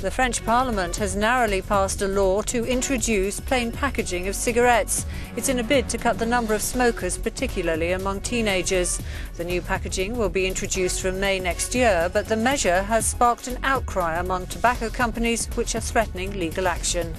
The French Parliament has narrowly passed a law to introduce plain packaging of cigarettes. It's in a bid to cut the number of smokers, particularly among teenagers. The new packaging will be introduced from May next year, but the measure has sparked an outcry among tobacco companies which are threatening legal action.